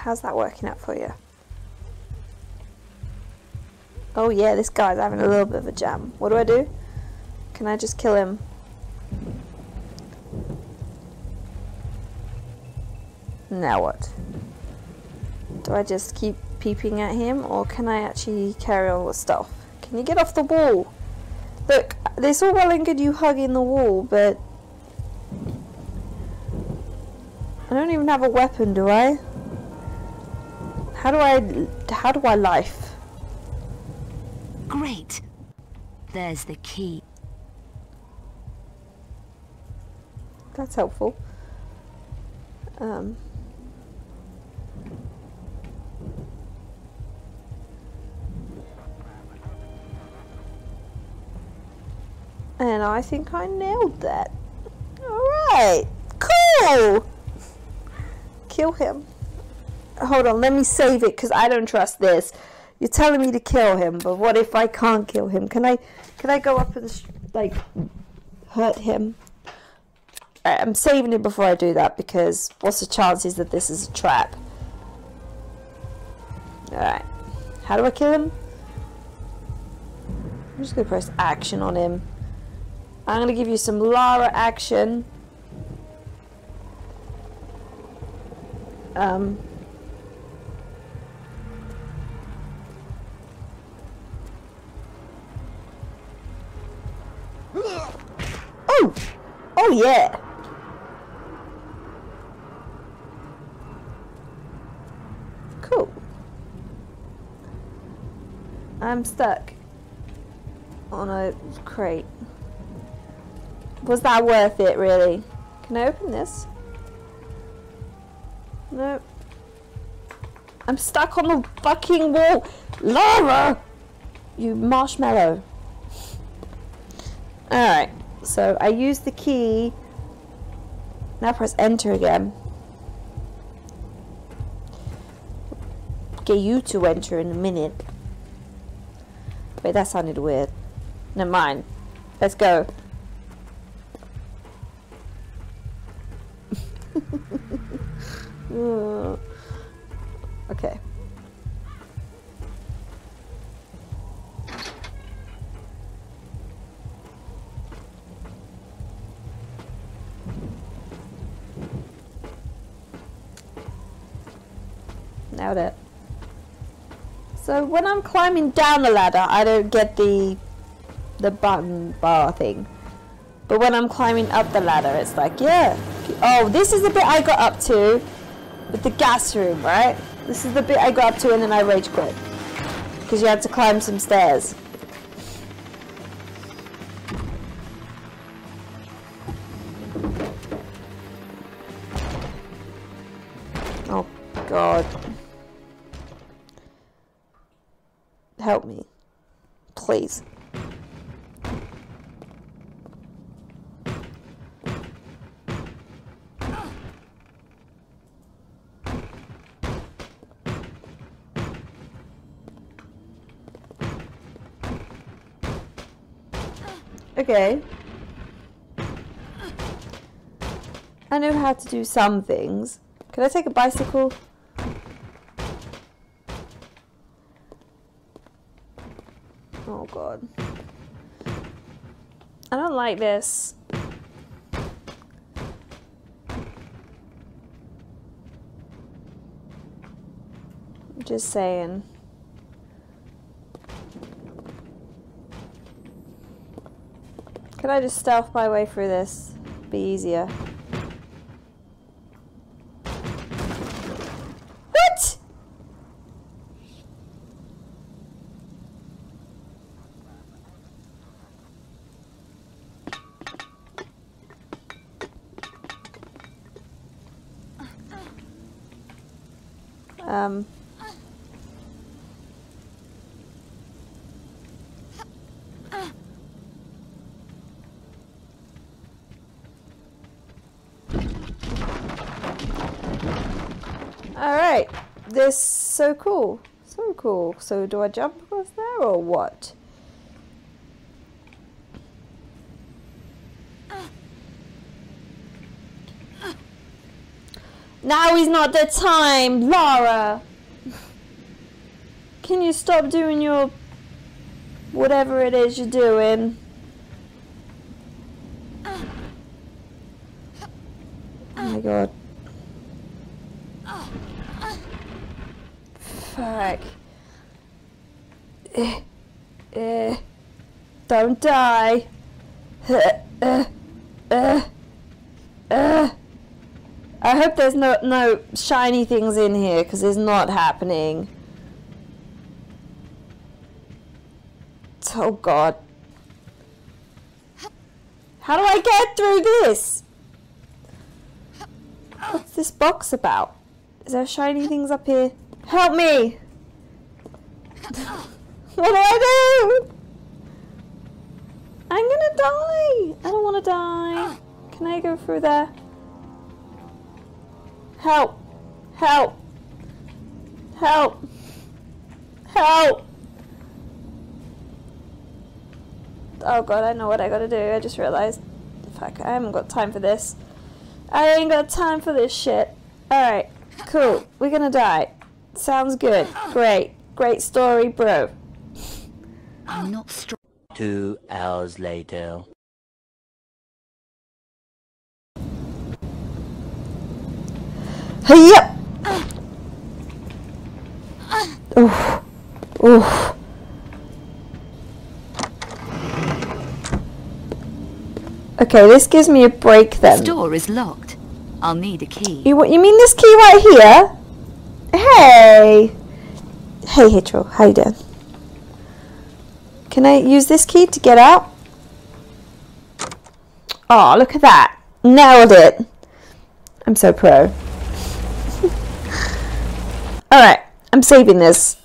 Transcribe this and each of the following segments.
How's that working out for you? Oh yeah, this guy's having a little bit of a jam. What do I do? Can I just kill him? Now what? Do I just keep peeping at him or can I actually carry on with stuff? Can you get off the wall? Look, there's all well and good you hugging the wall, but I don't even have a weapon, do I? How do I how do I life? Great. There's the key. That's helpful. Um And I think I nailed that. Alright. Cool! Kill him. Hold on, let me save it because I don't trust this. You're telling me to kill him, but what if I can't kill him? Can I can I go up and like hurt him? I'm saving it before I do that because what's the chances that this is a trap? Alright. How do I kill him? I'm just going to press action on him. I'm going to give you some Lara action. Um, oh! Oh yeah! Cool. I'm stuck on a crate. Was that worth it, really? Can I open this? No. I'm stuck on the fucking wall. Lara! You marshmallow. Alright. So I use the key. Now press enter again. Get you to enter in a minute. Wait, that sounded weird. Never mind. Let's go. okay. Now that. So when I'm climbing down the ladder, I don't get the the button bar thing. But when I'm climbing up the ladder, it's like, yeah. Oh, this is the bit I got up to with the gas room, right? This is the bit I got up to and then I rage quit. Because you had to climb some stairs. Oh, God. Please. Okay. I know how to do some things. Can I take a bicycle? Oh god. I don't like this. I'm just saying. Can I just stealth my way through this? Be easier. What? Um... Alright, this so cool. So cool. So do I jump across there or what? Now is not the time, Lara. Can you stop doing your whatever it is you're doing? Oh my god. Fuck. Eh, eh, don't die. Uh, uh, uh, uh. I hope there's no no shiny things in here because it's not happening. Oh god. How do I get through this? What's this box about? Is there shiny things up here? Help me! what do I do? I'm gonna die! I don't wanna die. Can I go through there? Help! Help! Help! Help! Oh god, I know what I gotta do. I just realized. Fuck, I haven't got time for this. I ain't got time for this shit. Alright, cool. We're gonna die. Sounds good. Great. Great story, bro. I'm not strong. Two hours later. Hey, yep! Oof. Oof. Okay, this gives me a break This then. door is locked. I'll need a key. You what? You mean this key right here? Hey, hey, Hitro, how you doing? Can I use this key to get out? Oh, look at that! Nailed it. I'm so pro. All right, I'm saving this.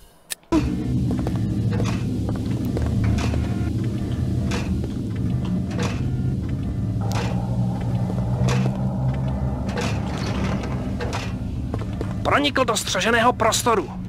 Pronikl do střeženého prostoru.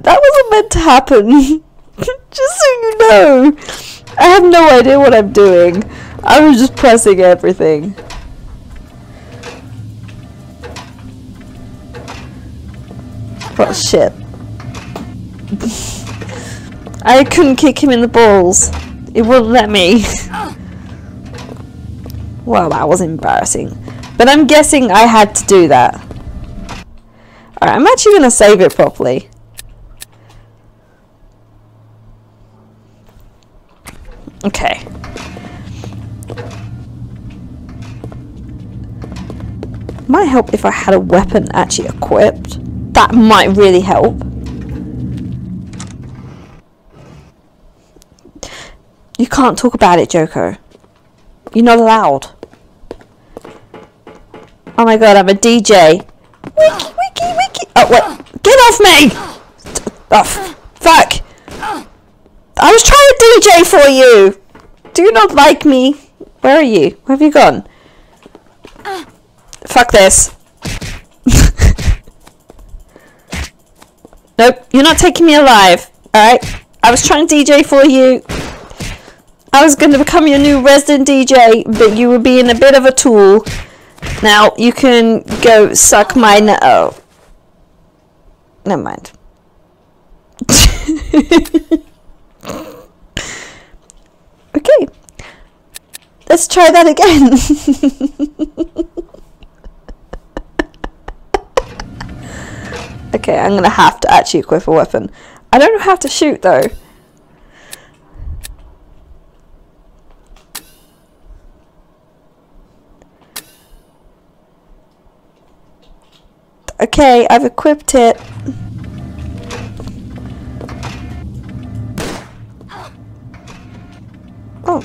That wasn't meant to happen. just so you know. I have no idea what I'm doing. I was just pressing everything. Well, shit. I couldn't kick him in the balls. It wouldn't let me. well, that was embarrassing. But I'm guessing I had to do that. Alright, I'm actually going to save it properly. Okay. Might help if I had a weapon actually equipped. That might really help. You can't talk about it, Joko. You're not allowed. Oh my god, I'm a DJ. Wiki, wiki, wiki. Oh, wait. Get off me! Oh, fuck. I was trying to DJ for you. Do you not like me? Where are you? Where have you gone? Fuck this. nope, you're not taking me alive. Alright? I was trying to DJ for you. I was going to become your new resident DJ, but you were being a bit of a tool. Now, you can go suck my nut. Oh. Never mind. okay. Let's try that again. okay, I'm gonna have to actually equip a weapon. I don't know how to shoot though. Okay, I've equipped it. Oh.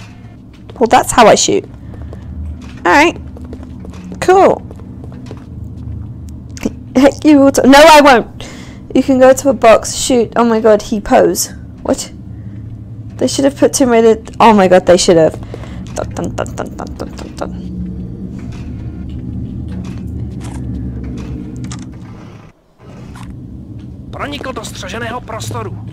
Well, that's how I shoot. Alright. Cool. Heck, you will. No, I won't. You can go to a box, shoot. Oh my god, he pose. What? They should have put Tomb Raider. Oh my god, they should have. Dun, dun, dun, dun, dun, dun, dun, dun. Do prostoru.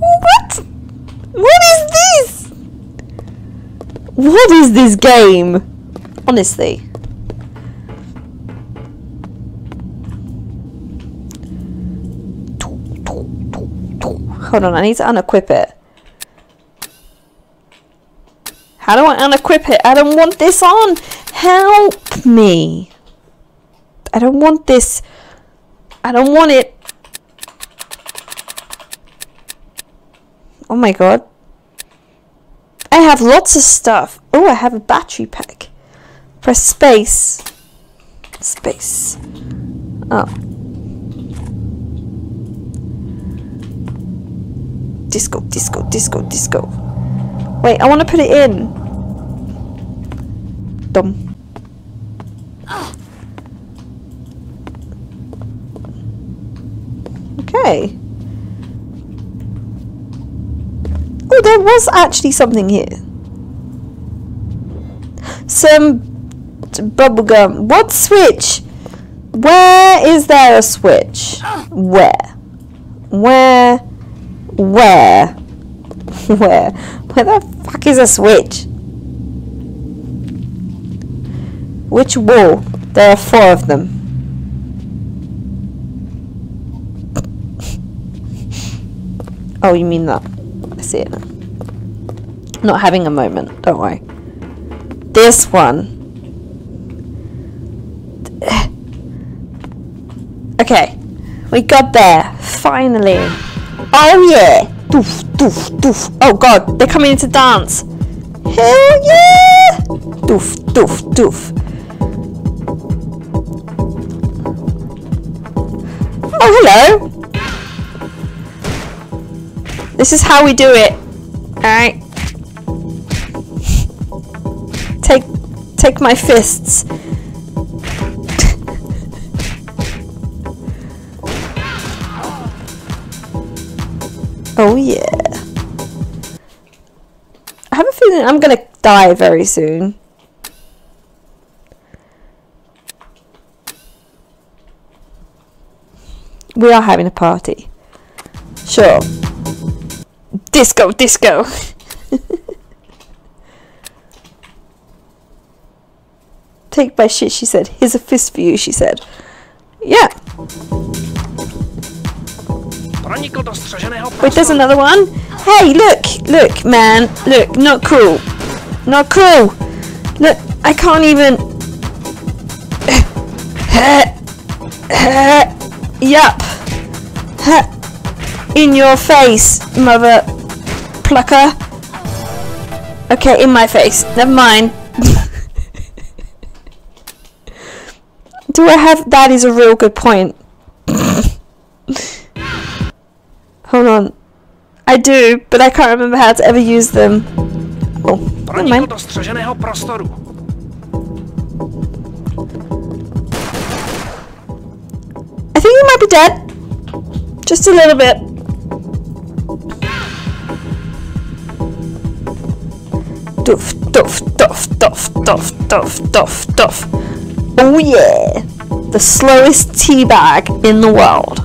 What? What is this? What is this game? Honestly. Hold on, I need to unequip it. How do I unequip it? I don't want this on. Help me. I don't want this. I don't want it. Oh my god. I have lots of stuff. Oh, I have a battery pack. Press space. Space. Oh. Disco, disco, disco, disco. Wait, I want to put it in. Dumb. Okay. There was actually something here. Some bubblegum. What switch? Where is there a switch? Where? Where? Where? Where? Where the fuck is a switch? Which wall? There are four of them. Oh, you mean that? I see it now. Not having a moment, don't worry. This one. Okay, we got there, finally. Oh yeah! Doof, doof, doof. Oh god, they're coming in to dance. Hell yeah! Doof, doof, doof. Oh hello! This is how we do it. Alright. Take take my fists. oh yeah. I have a feeling I'm gonna die very soon. We are having a party. Sure. Disco, disco. Take my shit, she said. Here's a fist for you, she said. Yeah. Pronikl do střeženého Wait, there's another one. Hey, look, look, man, look, not cool, not cool. Look, I can't even. yup. In your face, mother plucker. Okay, in my face. Never mind. Do I have? That is a real good point. Hold on. I do, but I can't remember how to ever use them. Oh, never mind. do střeženého prostoru. I think you might be dead. Just a little bit. Doof, doof, doof, doof, doof, doof, doof, doof. Oh yeah! The slowest tea bag in the world.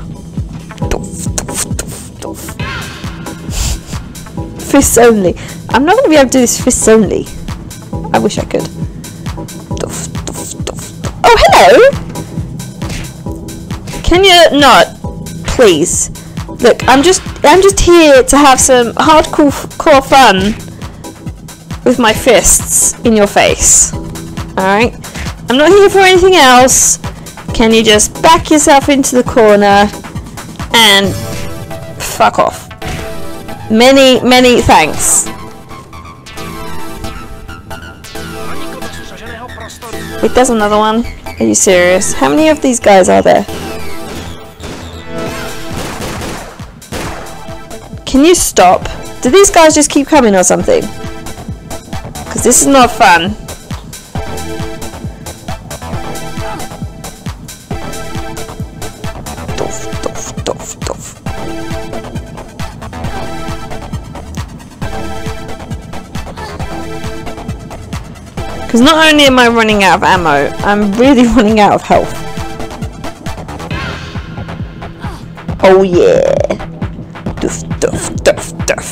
Fists only. I'm not going to be able to do this fists only. I wish I could. Oh, hello! Can you not, please? Look, I'm just I'm just here to have some hardcore core fun with my fists in your face. All right? I'm not here for anything else. Can you just back yourself into the corner and fuck off? Many, many thanks. Wait, there's another one. Are you serious? How many of these guys are there? Can you stop? Do these guys just keep coming or something? Because this is not fun. Because not only am I running out of ammo, I'm really running out of health. Oh yeah. Doof, doof, doof, doof.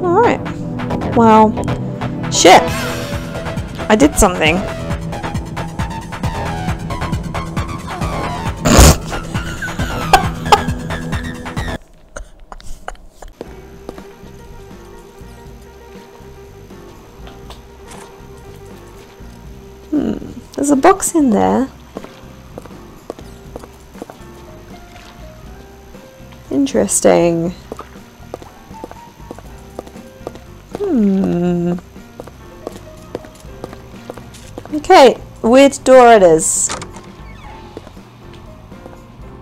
Alright. Well, shit. I did something. Box in there. Interesting. Hmm. Okay, weird door it is.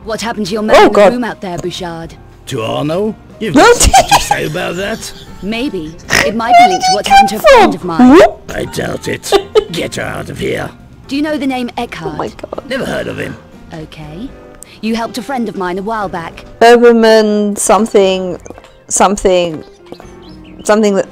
What happened to your man Oh, in the God. room out there, Bouchard? To Arno? You've No, got something to say about that? Maybe. It might be linked to what happened to a friend of mine. I doubt it. Get her out of here. Do you know the name Oh Eckhardt? my god. Never heard of him. Okay. You helped a friend of mine a while back. Doberman something something something that